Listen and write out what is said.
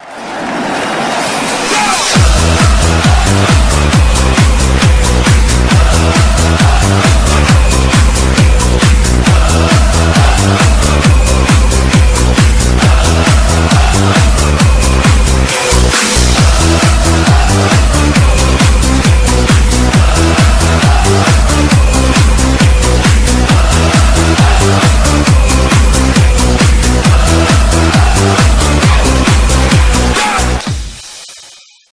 you